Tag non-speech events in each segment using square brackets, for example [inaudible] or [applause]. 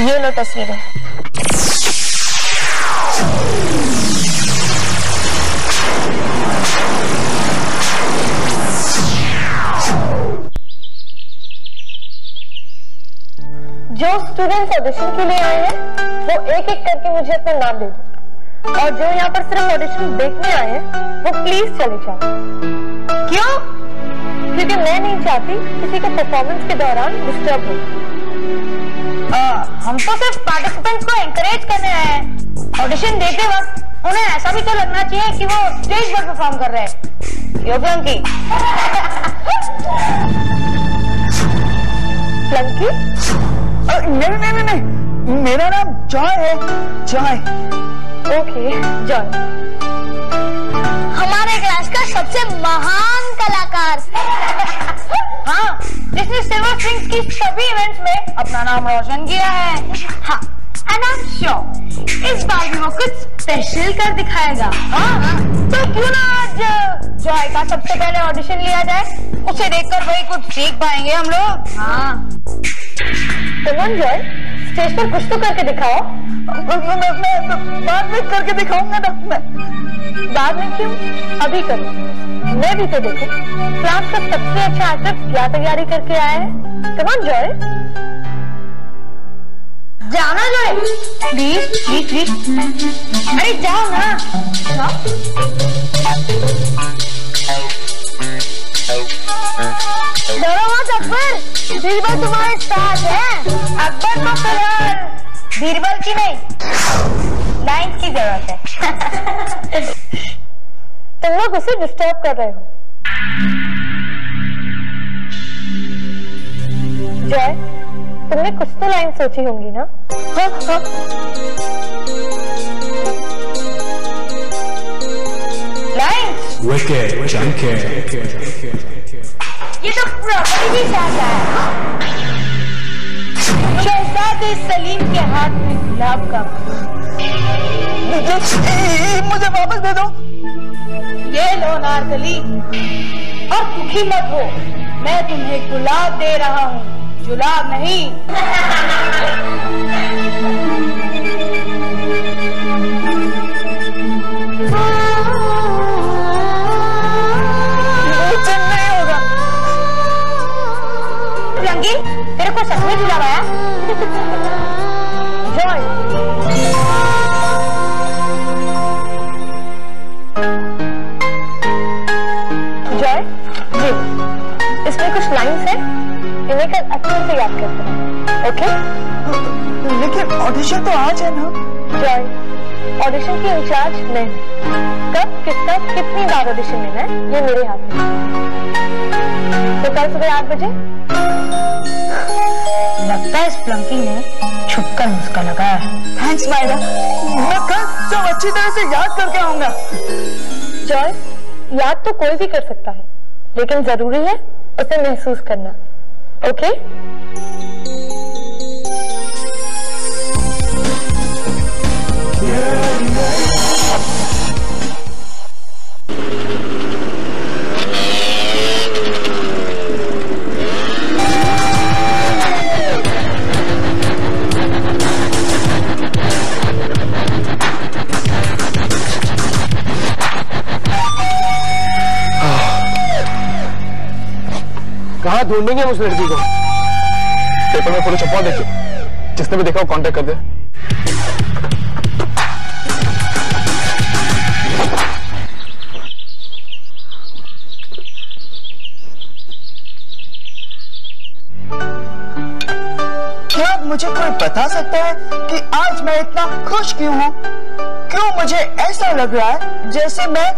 ये लो तस्वीरें। जो स्टूडेंट्स ऑडिशन के लिए आए हैं, वो एक एक करके मुझे अपना नाम दे दो। और जो यहाँ पर सिर्फ़ ऑडिशन देखने आए हैं, वो प्लीज़ चले जाओ। क्यों? क्योंकि मैं नहीं चाहती किसी का परफॉर्मेंस के दौरान डिस्टर्ब हो। हम तो सिर्फ़ पार्टिसिपेंट्स को एंकरेज करने आए हैं। ऑडिशन देते वक्त उन्हें ऐसा भी तो लगना चाहिए कि वो स्टेज पर परफॉर्म कर रहे हैं। यो प्लंकी प्लंकी नहीं नहीं नहीं नहीं। मेरा नाम जॉय है। जॉय ओके जॉय हमारे क्लास का सबसे महान कलाकार। हाँ। जिसने सिल्वर स्ट्रिंग्स की सभी इवेंट्स में अपना नाम रोशन किया है हाँ एंड आई एम श्योर इस बार भी वो कुछ स्पेशल कर दिखाएगा हाँ तो क्यों ना आज जॉय का सबसे पहले ऑडिशन लिया जाए उसे देखकर वही कुछ सीख पाएँगे हम लोग हाँ कमन जॉय स्टेज पर कुछ तो करके दिखाओ मैं मैं मैं बाद में करके दिखाऊँगा ना मैं बाद में क्यों अभी करो मैं भी तो देखूँ। क्लास का सबसे अच्छा एक्टर क्या तैयारी करके आया है? कमन जॉय जाना जॉय प्लीज़ प्लीज़ प्लीज़ अरे, जाओ ना डरो मत, अकबर। बीरबल तुम्हारे साथ है। अकबर को फ़िलहाल बीरबल की नहीं लाइन की ज़रूरत है। [laughs] तुम लोग उसे डिस्टर्ब कर रहे हो। जॉय तुमने कुछ तो लाइन सोची होंगी ना? हाँ हाँ। Wicked. ये तो प्रॉपर्टी चाहता है। शहजादे सलीम के हाथ में गुलाब का मुझे वापस दे दो। ये लो नारकली और दुखी मत हो मैं तुम्हें गुलाब दे रहा हूँ जुलाब नहीं। होगा। रंगी तेरे को सच में जुलाब आया? कल अच्छे से याद करते हैं ओके? लेकिन ऑडिशन तो आज है ना। जॉय ऑडिशन की इंचार्ज मैं हूँ कब किसका कितनी बार ऑडिशन लेना है ये मेरे हाथ में। तो कल सुबह आठ बजे? लगता है इस प्लंकी ने छुपकर मुस्का लगाया है। थैंक्स मायरा मैं कल सब अच्छी तरह से याद करके आऊँगा। जॉय याद तो कोई भी कर सकता है लेकिन ज़रूरी है उसे महसूस करना। ओके कहाँ ढूंढेंगे हम उस लड़की को? पेपर में फ़ोटो छपवा देखिए जिसने भी देखा वो कांटेक्ट कर दे। क्या मुझे कोई बता सकता है कि आज मैं इतना खुश क्यों हूँ? क्यों मुझे ऐसा लग रहा है जैसे मैं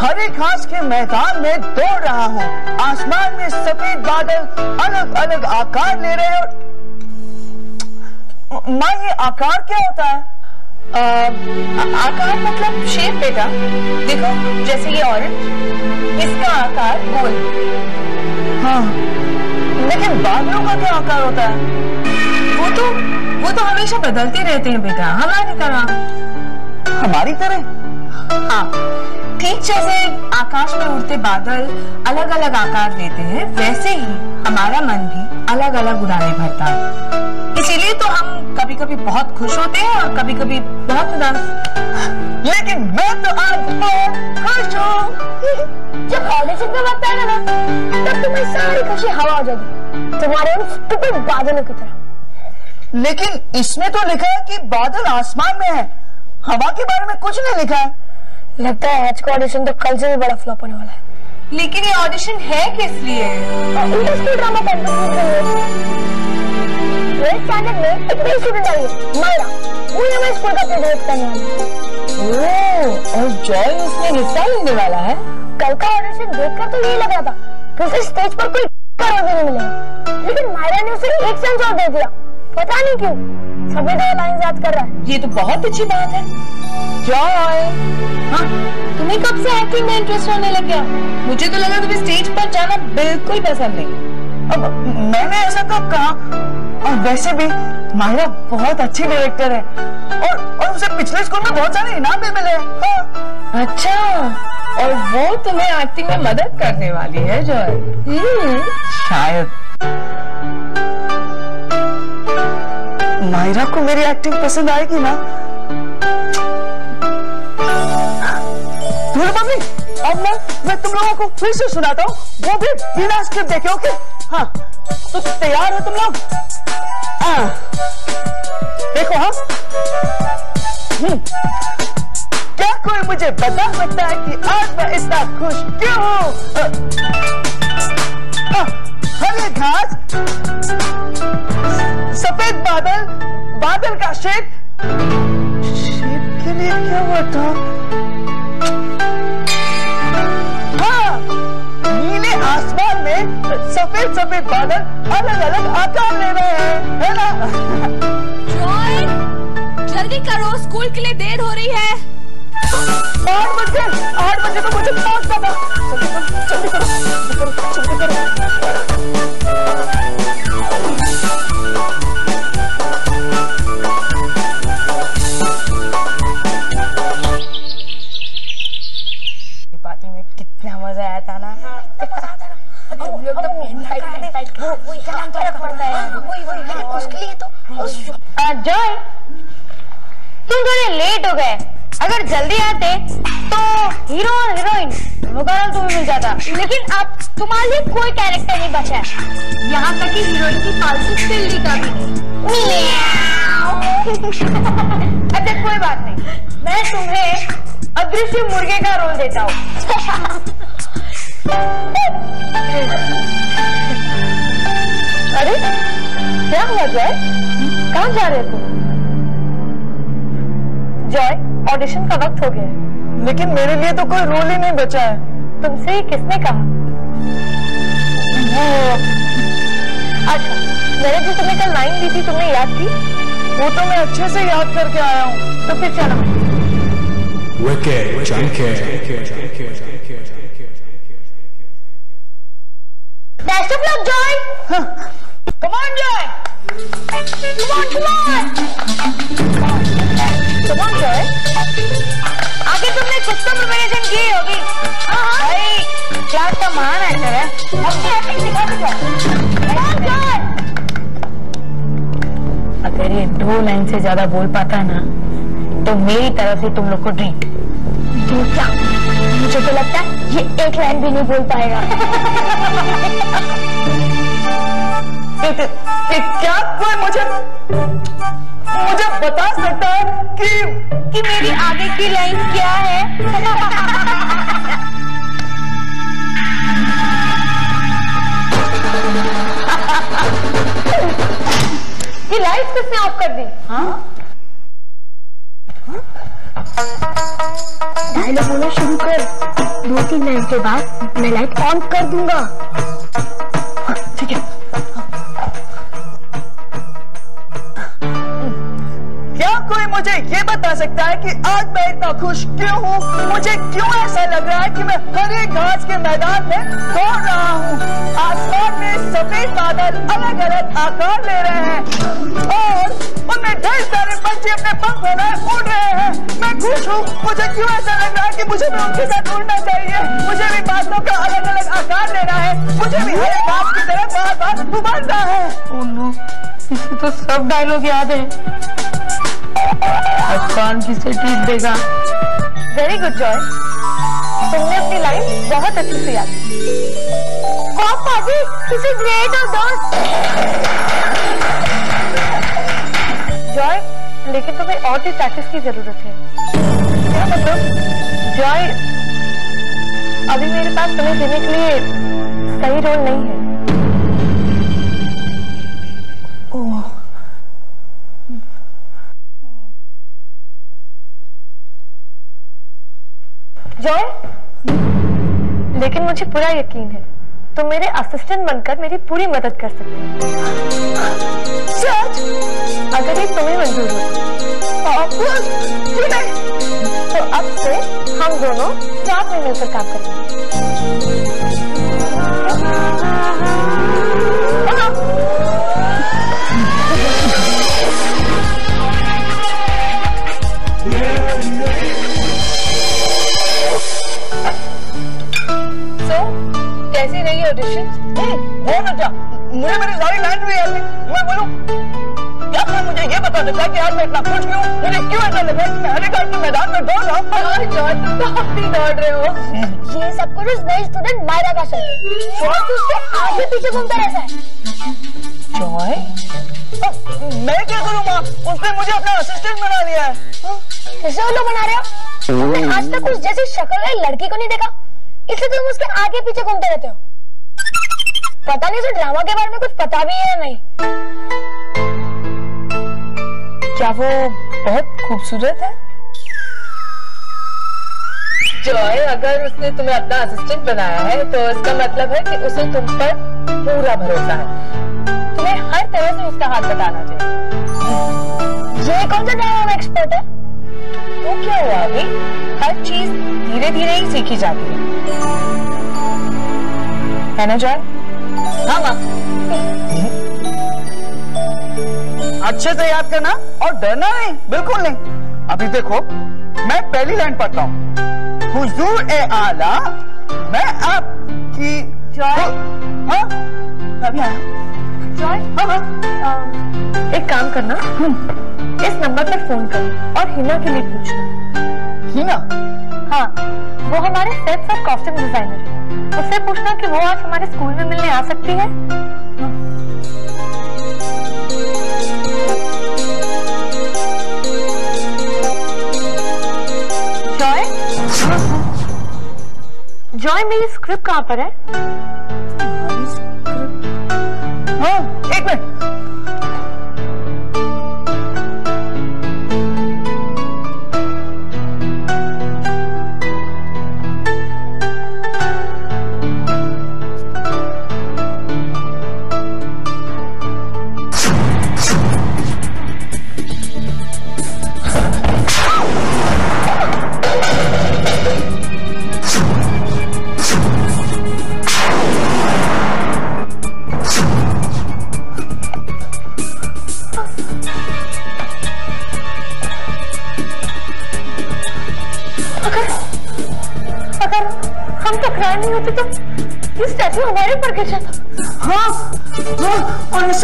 हरे घास के मैदान में दौड़ रहा हूँ। आसमान में सफ़ेद बादल अलग अलग आकार ले रहे हैं। और माँ ये आकार क्या होता है? आ, आकार मतलब शेप बेटा। देखो जैसे ये ऑरेंज इसका आकार गोल। हाँ। लेकिन बादलों का क्या आकार होता है? वो तो वो तो हमेशा बदलते रहते हैं बेटा हमारी तरह। हमारी तरह? हाँ। ठीक जैसे आकाश में उड़ते बादल अलग अलग आकार लेते हैं, वैसे ही हमारा मन भी अलग अलग उड़ाने भरता है। इसीलिए तो हम कभी कभी बहुत खुश होते हैं और कभी कभी बहुत उदास। लेकिन मैं तो आज बहुत खुश हूँ। जब ऑडिशन का वक्त आएगा ना, तब तुम्हारी सारी खुशी हवा हो जाएगी, तुम्हारे उन स्टूपिड बादलों की तरह। लेकिन इसमें तो लिखा है कि बादल आसमान में है। हवा के बारे में कुछ नहीं लिखा है। लगता है आज का ऑडिशन तो कल से भी बड़ा फ्लॉप होने वाला है। लेकिन ये ऑडिशन है किस लिए? इंडस्ट्री ड्रामा कॉम्पिटिशन स्टैंडर्ड में एक नई स्टूडेंट आई मायरा वो हमें स्कूल का प्रोड्यूस करने वाली है। और जॉय हिस्सा लेने वाला है? कल का ऑडिशन देखकर तो यही लग रहा था कि उसे स्टेज पर कोई [laughs] भी नहीं मिलेगा। लेकिन मायरा ने उसे एक सेंस और दे दिया। पता नहीं क्यों। सभी दो लाइन याद कर रहा है। ये तो बहुत अच्छी बात है। जॉय हाँ? तुम्हें कब से एक्टिंग में इंटरेस्ट होने लग गया? मुझे तो लगा तुम्हें स्टेज पर जाना बिल्कुल पसंद नहीं। अब मैंने ऐसा कब कहा? और वैसे भी माहिरा बहुत अच्छी डायरेक्टर है। और और उसे पिछले स्कूल में बहुत सारे इनाम भी मिले। हैं। हाँ। अच्छा और वो तुम्हें एक्टिंग में मदद करने वाली है जॉय शायद। मायरा को मेरी एक्टिंग पसंद आएगी ना। मम्मी, अब मैं मैं तुम लोगों को फिर से सुनाता हूँ। वो भी बिना स्क्रिप्ट देखे ओके हाँ तो तैयार हो तुम लोग? देखो हाँ। हम्म। क्या कोई मुझे बता सकता है कि आज मैं इतना खुश क्यों हूँ? अलग अलग आकार ले रहे हैं है ना? जॉय जल्दी करो स्कूल के लिए देर हो रही है। आठ बजे आठ बजे तो मुझे पहुँचना था जल्दी करो जल्दी करो जल्दी करो जल्दी करो। है। यहाँ तक कि हीरोइन की फालतू बिल्ली का भी। अच्छा कोई बात नहीं। मैं तुम्हें अदृश्य मुर्गे का रोल देता हूँ। अरे क्या हुआ जॉय कहाँ जा रहे हो तुम? जॉय ऑडिशन का वक्त हो गया है। लेकिन मेरे लिए तो कोई रोल ही नहीं बचा है। तुमसे किसने कहा? अच्छा मैंने जो तुम्हें कल लाइन दी थी तुमने याद की? वो तो मैं अच्छे से याद करके आया हूँ। तो फिर चलो. Best of luck Joy come on Joy come on come on come on आगे तुमने कुछ तो प्रिपरेशन की होगी। भाई क्लास का महान एक्टर है अपनी एक्टिंग दिखा दो कम अगर ये दो लाइन से ज़्यादा बोल पाता है ना तो मेरी तरफ़ से तुम लोग को ट्रीट तू क्या मुझे तो लगता है ये एक लाइन भी नहीं बोल पाएगा। ए- क्या कोई मुझे? मुझे बता सकता है कि कि मेरी आगे की लाइन क्या है? [laughs] ये लाइट किसने ऑफ़ कर दी? डायलॉग बोलना शुरू कर। दो तीन मिनट के बाद मैं लाइट ऑन कर दूँगा। सकता है कि आज मैं इतना खुश क्यों हूँ? मुझे क्यों ऐसा लग रहा है कि मैं हरे घास के मैदान में दौड़ रहा हूँ? आसमान में सफ़ेद बादल अलग अलग आकार ले रहे हैं और उनमें ढेर सारे पंछी अपने पंख फैलाए उड़ रहे हैं। मैं खुश हूँ। मुझे क्यों ऐसा लग रहा है कि मुझे भी उनके साथ उड़ना चाहिए? मुझे भी बादलों का अलग अलग आकार लेना है। मुझे भी हरे घास की तरह बार बार उबलना है तो सब डायलॉग याद है। कौन किसे ट्रीट देगा। वेरी गुड जॉय तुमने अपनी लाइफ बहुत अच्छे से याद पाजी किसी ग्रेट और दोस्त जॉय लेकिन तुम्हें और भी प्रैक्टिस की ज़रूरत है। क्या मतलब? जॉय अभी मेरे पास तुम्हें देने के लिए सही रोल नहीं है। जॉय लेकिन मुझे पूरा यकीन है, तुम मेरे असिस्टेंट बनकर मेरी पूरी मदद कर सकते हो। अगर ये तुम्हें मंजूर हो तो अब से हम दोनों साथ में मिलकर काम करेंगे। कैसी रही ऑडिशन बहुत अच्छा मुझे मेरी सारी लाइन भी याद नहीं। मैं बोलूँ क्या मैं मुझे ये बता है कि आज मैं इतना खुश क्यों मुझे क्यों ऐसा लगा कि मैं हरे के मैदान में दौड़ रहा हूँ? जॉय तुम तो अपनी दौड़ रहे हो। ये सब कुछ उस नई स्टूडेंट मायरा का सर और तू उसके आगे पीछे घूमता रहता है। जॉय मैं क्या करूँ माँ? उसने मुझे अपना असिस्टेंट बना लिया है। कैसे उल्लू बना रहे हो? तुमने आज तक उस जैसी शक्ल वाली लड़की को नहीं देखा? इसलिए तुम उसके आगे पीछे घूमते रहते हो। पता नहीं उसे ड्रामा के बारे में कुछ पता भी है या नहीं? क्या वो बहुत खूबसूरत है? जॉय अगर उसने तुम्हें अपना असिस्टेंट बनाया है तो इसका मतलब है कि उसे तुम पर पूरा भरोसा है। तुम्हें हर तरह से उसका हाथ बताना चाहिए। ये कौन सा ड्रामा में एक्सपर्ट है? तो क्या हुआ अभी? हर चीज़ धीरे धीरे ही सीखी जाती है। है ना जॉय? हाँ माँ अच्छे से याद करना और डरना नहीं बिल्कुल नहीं। अभी देखो मैं पहली लाइन पढ़ता हूँ। हुजूर ए आला मैं आपकी जॉय हाँ? आया। जॉय हाँ हाँ। एक काम करना। इस नंबर पर फ़ोन करो और हिना के लिए पूछना। हिना? हाँ वो हमारे सेट्स और कॉस्ट्यूम डिज़ाइनर है। उससे पूछना कि वो आज हमारे स्कूल में मिलने आ सकती है? जॉय? जॉय, मेरी स्क्रिप्ट कहाँ पर है?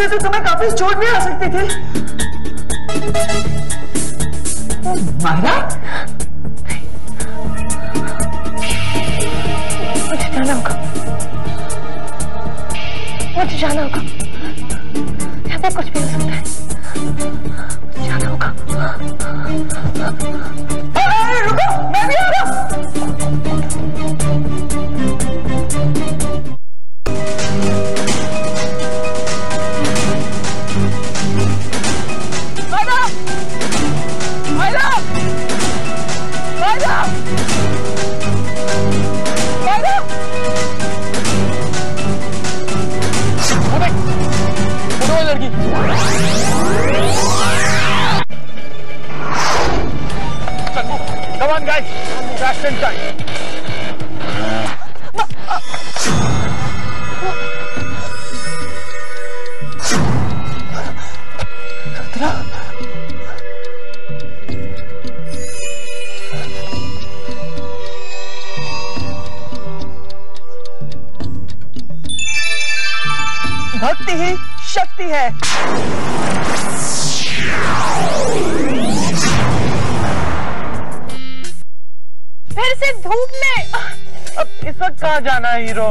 इससे तो तुम्हें काफ़ी चोट भी आ सकती थी। मारा मुझे जाना होगा। मुझे जाना होगा। Fast and tight. भक्ति ही शक्ति है इस वक्त कहा जाना है, हीरो?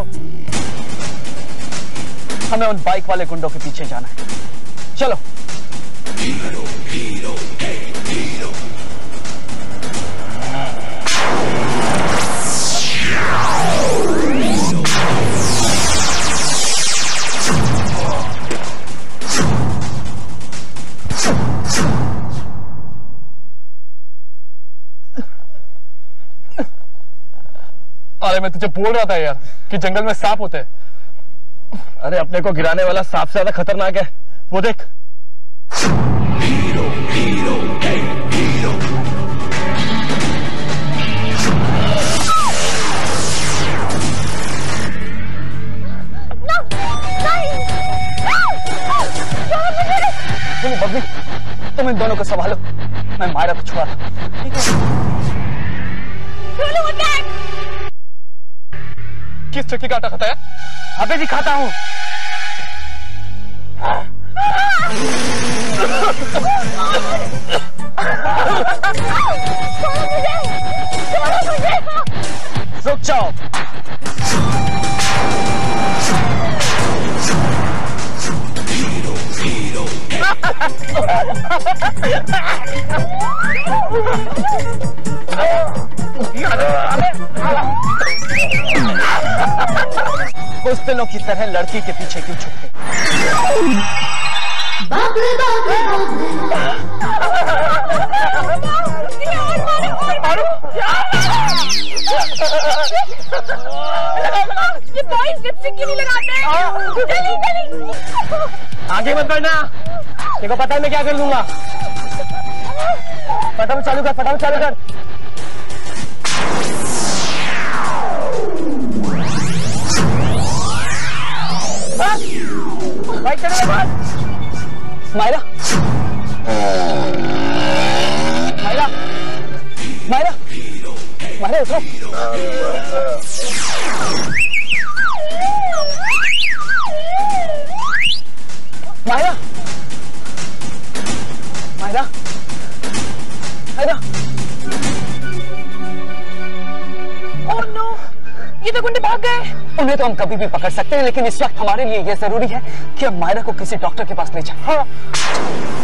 हमें उन बाइक वाले गुंडों के पीछे जाना है। चलो। अरे मैं तुझे बोल रहा था यार कि जंगल में सांप होते हैं। अरे अपने को गिराने वाला सांप से ज़्यादा खतरनाक है। वो देख। सुनो बब्बी तुम इन दोनों को संभालो। मैं मायरा को छुड़ा किस चक्की का आटा खाता है। अभी जी खाता हूँ? रुक जाओ। उस दिनों की तरह लड़की के पीछे क्यों छुपते ये बॉयज़ लिपस्टिक क्यों नहीं लगाते जल्दी जल्दी आगे मत बढ़ना। देखो, पता है मैं क्या कर दूँगा फटाफट चालू कर फटाफट चालू कर? बाइक मायरा मायरा। मायरा मायरा मायरा तो गुंडे भाग गए उन्हें तो हम कभी भी पकड़ सकते हैं लेकिन इस वक्त हमारे लिए यह ज़रूरी है कि हम मायरा को किसी डॉक्टर के पास ले जाएँ।